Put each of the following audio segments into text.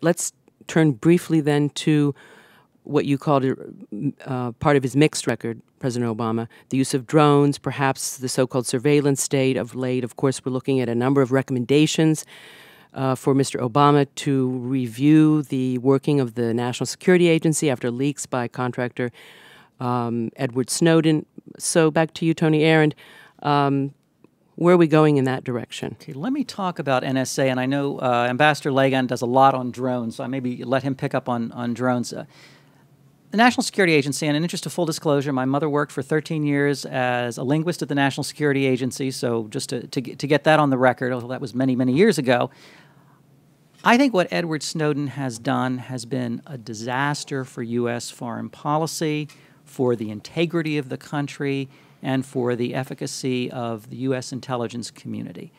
Let's turn briefly then to what you called uh, part of his mixed record, President Obama, the use of drones, perhaps the so called surveillance state of late. Of course, we're looking at a number of recommendations uh, for Mr. Obama to review the working of the National Security Agency after leaks by contractor um, Edward Snowden. So, back to you, Tony Arend. Um, where are we going in that direction? Okay, let me talk about NSA, and I know uh, Ambassador Lagon does a lot on drones, so I maybe let him pick up on, on drones. Uh, the National Security Agency, and in interest of full disclosure, my mother worked for 13 years as a linguist at the National Security Agency, so just to, to, to get that on the record, although that was many, many years ago, I think what Edward Snowden has done has been a disaster for U.S. foreign policy, for the integrity of the country, and for the efficacy of the U.S. intelligence community.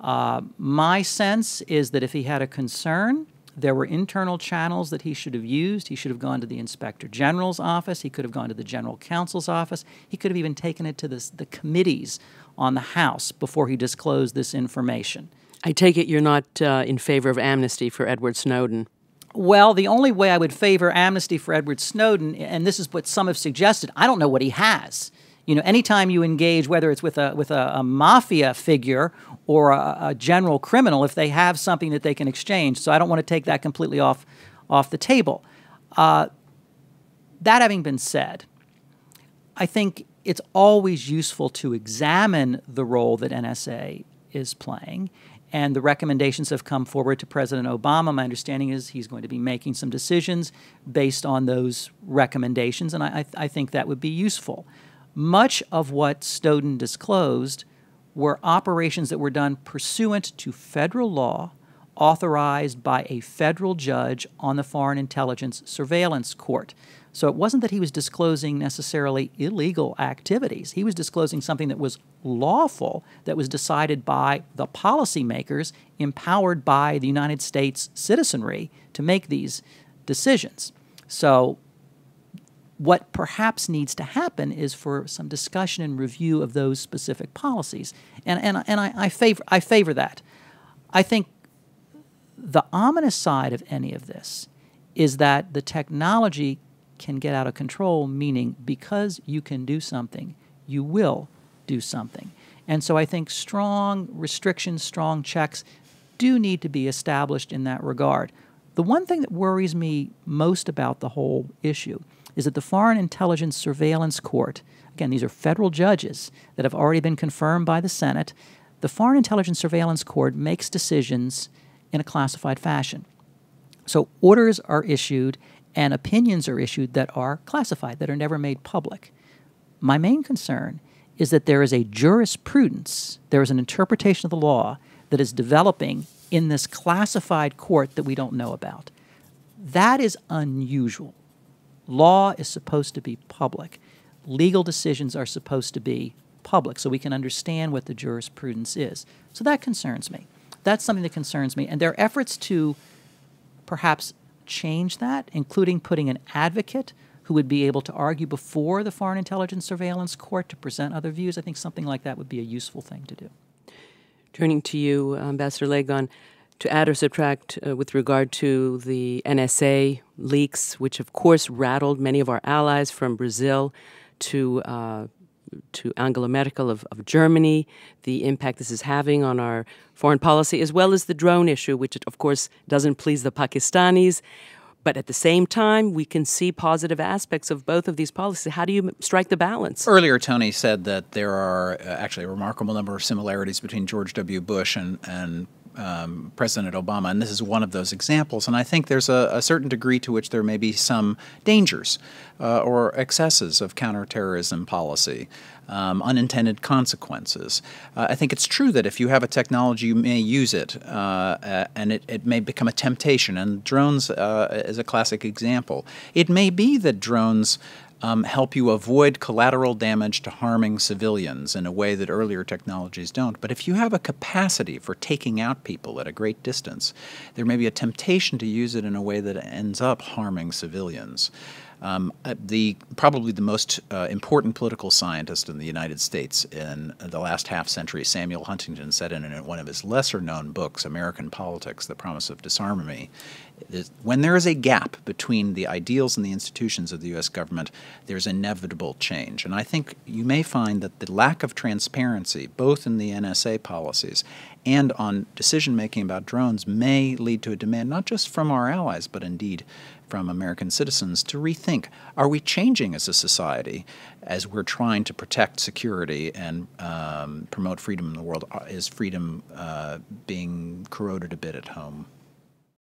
Uh, my sense is that if he had a concern, there were internal channels that he should have used. He should have gone to the inspector general's office. He could have gone to the general counsel's office. He could have even taken it to the, the committees on the House before he disclosed this information. I take it you're not uh, in favor of amnesty for Edward Snowden. Well, the only way I would favor amnesty for Edward Snowden, and this is what some have suggested, I don't know what he has. You know, anytime you engage, whether it's with a with a, a mafia figure or a, a, general criminal, if they have something that they can exchange, so I don't want to take that completely off off the table. Uh, that having been said, I think it's always useful to examine the role that NSA is playing. And the recommendations have come forward to President Obama. My understanding is he's going to be making some decisions based on those recommendations, and I, I think that would be useful. Much of what Snowden disclosed were operations that were done pursuant to federal law authorized by a federal judge on the Foreign Intelligence Surveillance Court. So it wasn't that he was disclosing necessarily illegal activities. He was disclosing something that was lawful, that was decided by the policymakers empowered by the United States citizenry to make these decisions. So what perhaps needs to happen is for some discussion and review of those specific policies. And, and, and I, I, favor, I favor that. I think the ominous side of any of this is that the technology can get out of control, meaning because you can do something, you will do something. And so I think strong restrictions, strong checks do need to be established in that regard. The one thing that worries me most about the whole issue is that the Foreign Intelligence Surveillance Court, again, these are federal judges that have already been confirmed by the Senate, the Foreign Intelligence Surveillance Court makes decisions in a classified fashion. So orders are issued and opinions are issued that are classified, that are never made public. My main concern is that there is a jurisprudence, there is an interpretation of the law that is developing in this classified court that we don't know about. That is unusual. Law is supposed to be public. Legal decisions are supposed to be public so we can understand what the jurisprudence is. So that concerns me. That's something that concerns me. And there are efforts to perhaps change that, including putting an advocate who would be able to argue before the Foreign Intelligence Surveillance Court to present other views. I think something like that would be a useful thing to do. Turning to you, Ambassador Lagon, to add or subtract uh, with regard to the NSA leaks, which of course rattled many of our allies from Brazil to uh, to Angela Merkel of, of Germany, the impact this is having on our foreign policy, as well as the drone issue, which of course doesn't please the Pakistanis. But at the same time, we can see positive aspects of both of these policies. How do you strike the balance? Earlier, Tony said that there are uh, actually a remarkable number of similarities between George W. Bush and, and um, President Obama, and this is one of those examples. And I think there's a, a certain degree to which there may be some dangers uh, or excesses of counterterrorism policy. Um, unintended consequences. Uh, I think it's true that if you have a technology, you may use it, uh, and it, it may become a temptation. And drones uh, is a classic example. It may be that drones um, help you avoid collateral damage to harming civilians in a way that earlier technologies don't. But if you have a capacity for taking out people at a great distance, there may be a temptation to use it in a way that ends up harming civilians. Um, uh, the probably the most uh, important political scientist in the United States in the last half century, Samuel Huntington, said in one of his lesser-known books, "American Politics: The Promise of Disharmony," when there is a gap between the ideals and the institutions of the U.S. government, there's inevitable change. And I think you may find that the lack of transparency, both in the NSA policies and on decision making about drones, may lead to a demand not just from our allies, but indeed from American citizens to rethink are we changing as a society as we're trying to protect security and um, promote freedom in the world? Is freedom uh, being corroded a bit at home?